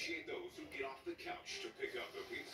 appreciate those who get off the couch to pick up the pizza.